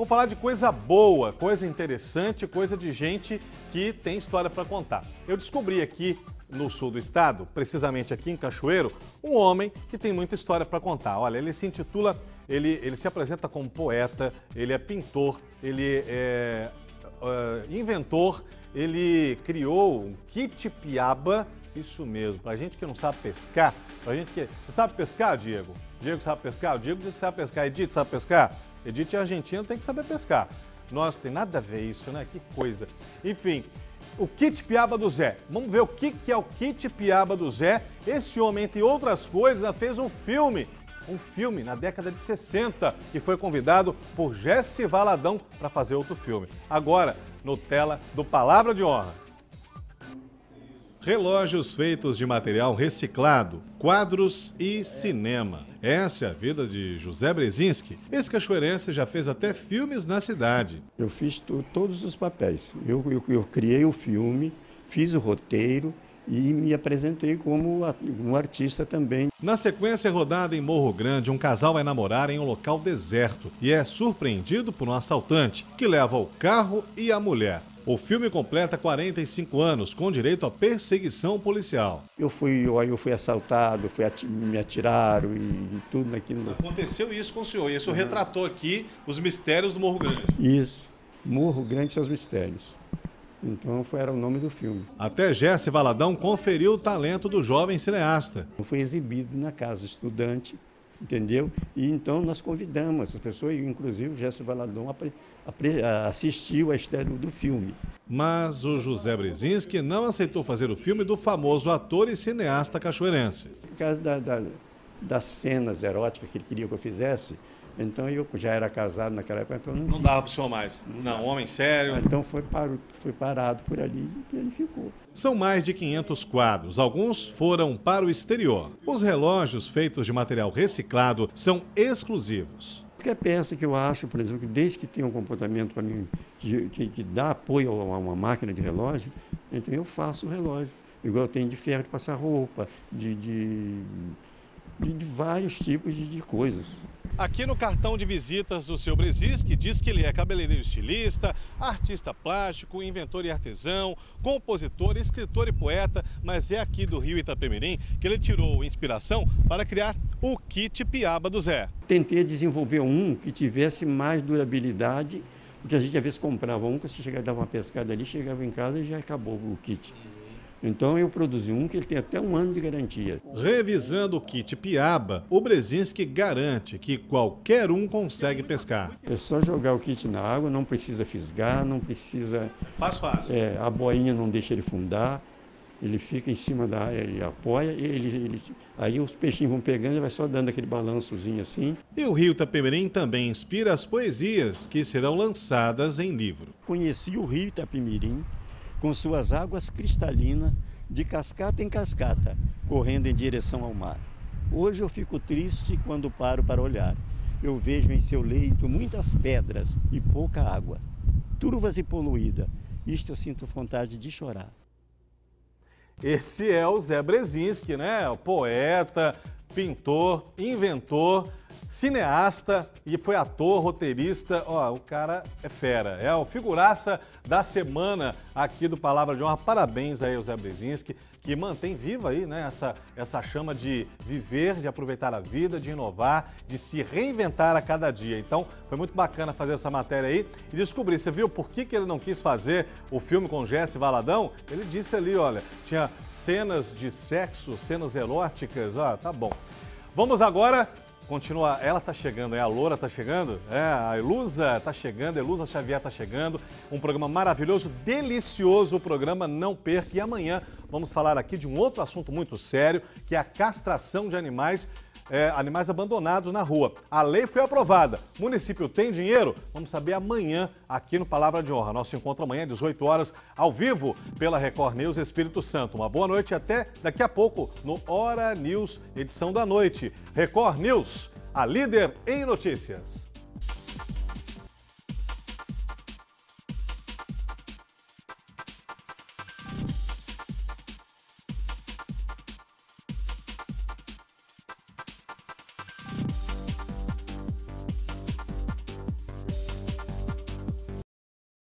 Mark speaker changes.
Speaker 1: Vamos falar de coisa boa, coisa interessante, coisa de gente que tem história para contar. Eu descobri aqui no sul do estado, precisamente aqui em Cachoeiro, um homem que tem muita história para contar. Olha, ele se intitula, ele, ele se apresenta como poeta, ele é pintor, ele é uh, inventor, ele criou um kit piaba, isso mesmo, para gente que não sabe pescar, para gente que... Você sabe pescar, Diego? Diego sabe pescar? O Diego disse que sabe pescar. Edith sabe pescar? Edith é argentina, tem que saber pescar. Nossa, tem nada a ver isso, né? Que coisa. Enfim, o kit piaba do Zé. Vamos ver o que é o kit piaba do Zé. Esse homem, entre outras coisas, fez um filme. Um filme na década de 60 que foi convidado por Jesse Valadão para fazer outro filme. Agora, no tela do Palavra de Honra. Relógios feitos de material reciclado, quadros e cinema. Essa é a vida de José Brezinski. Esse cachoeirense já fez até filmes na cidade.
Speaker 2: Eu fiz todos os papéis. Eu, eu, eu, criei o filme, fiz o roteiro e me apresentei como um artista também.
Speaker 1: Na sequência rodada em Morro Grande, um casal vai namorar em um local deserto e é surpreendido por um assaltante que leva o carro e a mulher. O filme completa 45 anos, com direito à perseguição policial.
Speaker 2: Eu fui, eu, eu fui assaltado, fui ati me atiraram e, e, tudo naquilo.
Speaker 1: Aconteceu isso com o senhor, e isso uhum. retratou aqui os mistérios do Morro Grande.
Speaker 2: Isso, Morro Grande e seus mistérios. Então foi, era o nome do filme.
Speaker 1: Até Jesse Valadão conferiu o talento do jovem cineasta.
Speaker 2: Foi exibido na casa estudante entendeu? E então nós convidamos as pessoas, inclusive o Jesse Valadão assistiu a história do filme.
Speaker 1: Mas o José Brzezinski não aceitou fazer o filme do famoso ator e cineasta cachoeirense.
Speaker 2: Por causa da, da, das cenas eróticas que ele queria que eu fizesse, então eu já era casado naquela época, então
Speaker 1: não, não dava para o senhor mais. Não, não homem sério.
Speaker 2: Então foi, paro, foi parado por ali e ele ficou.
Speaker 1: São mais de 500 quadros, alguns foram para o exterior. Os relógios feitos de material reciclado são exclusivos.
Speaker 2: Qualquer peça que eu acho, por exemplo, que desde que tem um comportamento para mim que, que, que, dá apoio a uma máquina de relógio, então eu faço o relógio. Igual eu tenho de ferro de passar roupa, de, de de, de vários tipos de, de, coisas.
Speaker 1: Aqui no cartão de visitas do seu Brzezinski diz que ele é cabeleireiro estilista, artista plástico, inventor e artesão, compositor, escritor e poeta, mas é aqui do Rio Itapemirim que ele tirou inspiração para criar o kit Piaba do Zé.
Speaker 2: Tentei desenvolver um que tivesse mais durabilidade, porque a gente às vezes comprava um, que você chegava, dava uma pescada ali, chegava em casa e já acabou o kit. Então eu produzi um que ele tem até um ano de garantia.
Speaker 1: Revisando o kit Piaba, o Brzezinski garante que qualquer um consegue pescar.
Speaker 2: É só jogar o kit na água, não precisa fisgar, não precisa...
Speaker 1: Faz fácil.
Speaker 2: É, a boinha não deixa ele fundar, ele fica em cima da ele apoia, ele, ele, aí os peixinhos vão pegando e vai só dando aquele balançozinho assim.
Speaker 1: E o Rio Itapemirim também inspira as poesias que serão lançadas em livro.
Speaker 2: Conheci o Rio Itapemirim com suas águas cristalinas, de cascata em cascata, correndo em direção ao mar. Hoje eu fico triste quando paro para olhar. Eu vejo em seu leito muitas pedras e pouca água, turvas e poluída. Isto eu sinto vontade de chorar.
Speaker 1: Esse é o Zé Brezinski, né? O poeta, pintor, inventor, cineasta e foi ator, roteirista. Ó, o cara é fera. É o figuraça da semana aqui do Palavra de Honra. Parabéns aí ao Zé Brzezinski, que mantém viva aí, né, essa, essa chama de viver, de aproveitar a vida, de inovar, de se reinventar a cada dia. Então, foi muito bacana fazer essa matéria aí e descobrir. Você viu por que, que ele não quis fazer o filme com Jesse Valadão? Ele disse ali, olha, tinha cenas de sexo, cenas eróticas. Ah, tá bom. Vamos agora Continua, ela tá chegando, é a Loura tá chegando, é a Ilusa tá chegando, a Ilusa Xavier tá chegando. Um programa maravilhoso, delicioso o programa, não perca. E amanhã vamos falar aqui de um outro assunto muito sério, que é a castração de animais é, animais abandonados na rua. A lei foi aprovada. O município tem dinheiro? Vamos saber amanhã aqui no Palavra de Honra. Nosso encontro amanhã, 18 horas, ao vivo, pela Record News Espírito Santo. Uma boa noite e até daqui a pouco no Hora News, edição da noite. Record News, a líder em notícias.